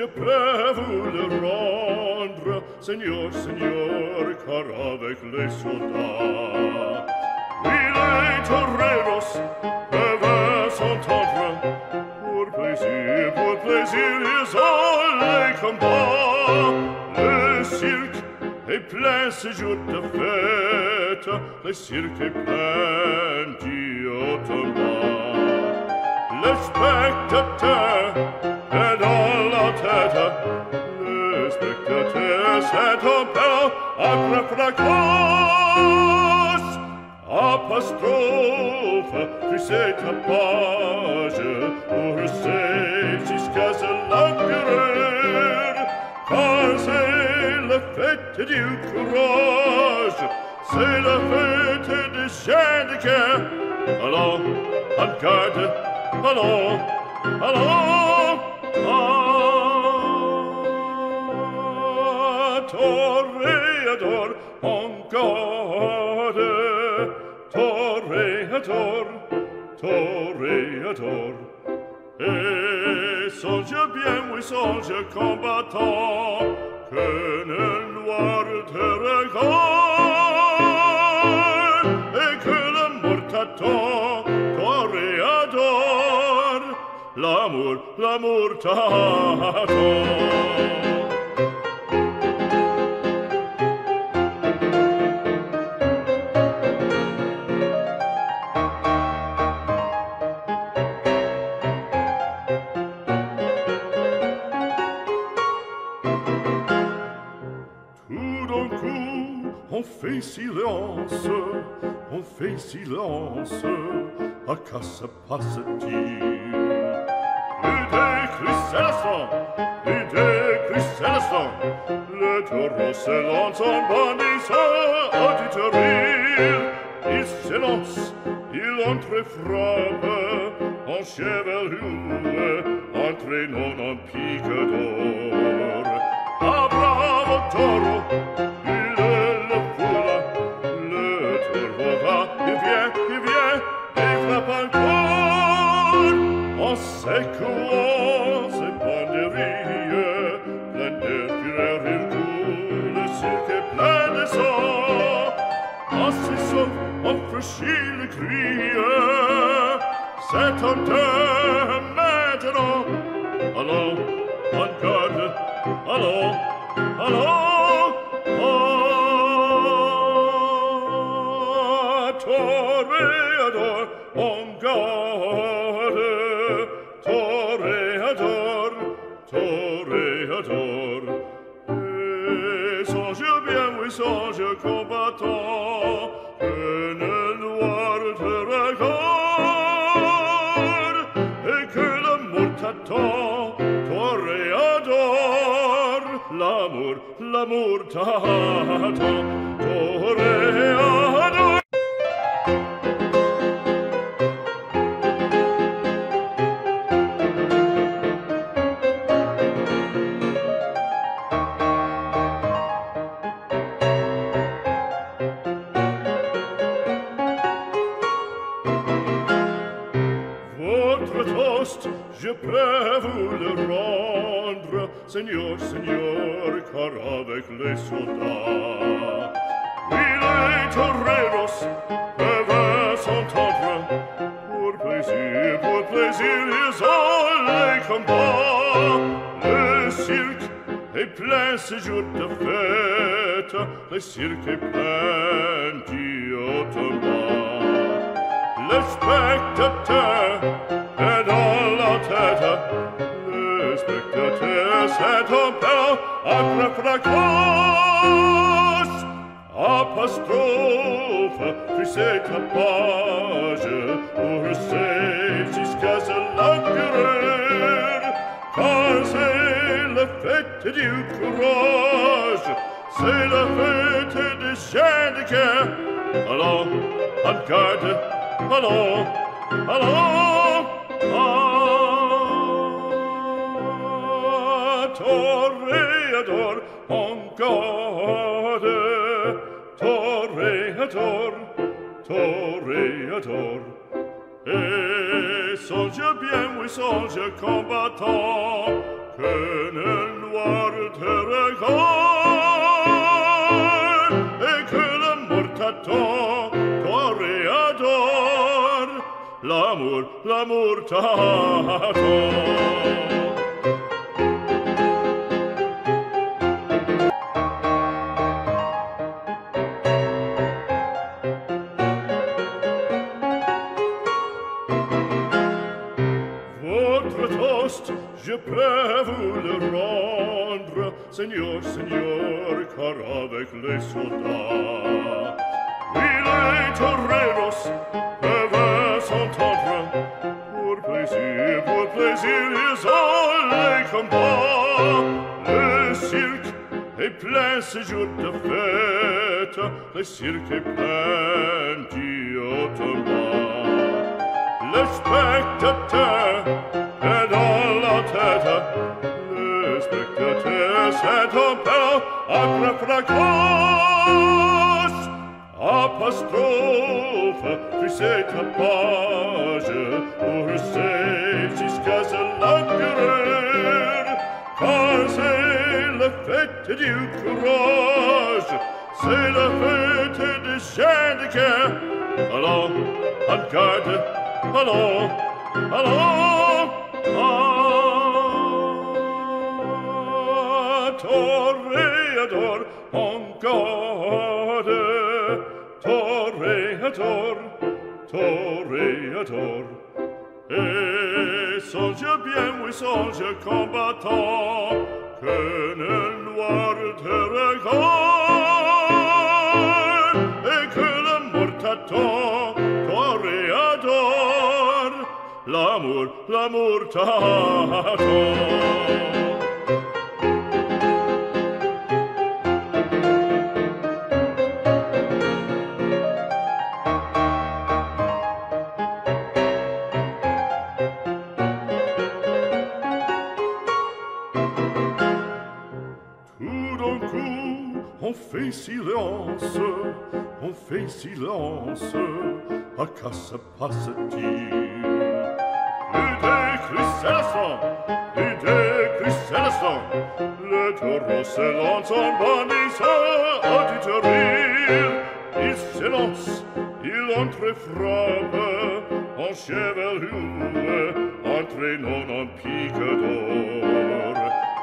je près vous le rendre, Seigneur, Seigneur, car avec les soldats, il est toreros, peuvent s'entendre, pour plaisir, pour plaisir, ils ont les combats. Le cirque est plein ce jour de fête, le cirque est plein d'iotomba. Le spectateur tu sais ta page, pour sais jusqu'à ce l'empereur, car c'est la fête du courage, c'est la fête des chaînes que, allons, en garde, allons, allons, allons, toreador, en garde, toreador, toreador. Et songe bien, oui, songe, combattant, que nel noir te regarde, et que la mort t'attend, toreador, l'amour, l'amour t'attend. On fait silence, on fait silence, à quoi se passe-t-il L'idée crisse à la fin, l'idée crisse le taureau s'élance en bandissant à il, terrible. Il s'élance, il entrefrappe, en chevelure, entraînant un pique d'or. Ah bravo taureau, seculoase banderie, plene firer virtule, cirque plene sa, assisov of verschiedene krie, set on te maintenant, allons, on garde, allons, allons, ah, toreador, on garde, toréador. Et songe bien, oui, songe combattant, que le noir te regarde, et que l'amour t'attend, toréador. L'amour, l'amour t'attend, toréador. je peux vous le rendre, Seigneur, Seigneur, car avec les soldats, il est toreros peuvent s'entendre, pour plaisir, pour plaisir, ils ont les combats, le cirque est plein ce jour de fête, le cirque est plein d'iotomats, le spectateur te setum però acra fracas apostrophe frise clapage or save jusqu'à se l'acquerir car c'est la fête du courage c'est le fait des gens de guerre allons, en garde, allons, allons toreador, toreador. Et soldier bien, oui, soldier combattant, que nel noir te regarde, et que la mort t'attend, toreador, l'amour, l'amour t'attend. Seigneur, Seigneur, car avec les soldats, il est toreros, peuvent s'entendre, pour plaisir, pour plaisir, ils ont les combats. Le cirque est plein ce jour de fête, le cirque est plein d'Ottoman. Le spectateur est dans la tête, Fürchtete cet opera agra fracas Apostrophe für cette page Pour c'est jusqu'à ce langeur Car c'est la fête du courage C'est la fête des gens de cœur Allons, en garde, allons, allons vainqueur. Et songe bien, oui, songe, combattant, que nel noir te regarde, et que la mort t'attend, toréador, l'amour, l'amour t'attend. fait silence, on fait silence, à quoi se passe-t-il Christelson, l'idée Christelson, le taureau s'élance en bannissant à du. Il s'élance, il entre frappe, en chevelure, entraînant un pique d'or.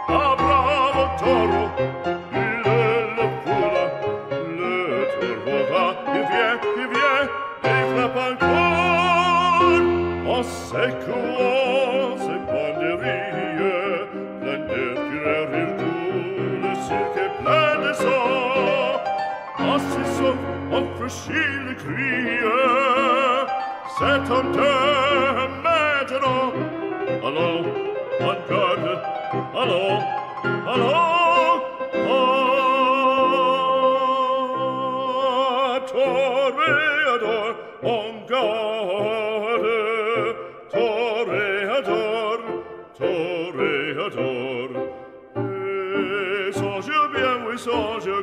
Ah bravo taureau, Syrke pläne så Assisov om forskjellig krie Sett om dømmet nå Hallo, han gør det Hallo, hallo. Torvedor, om garden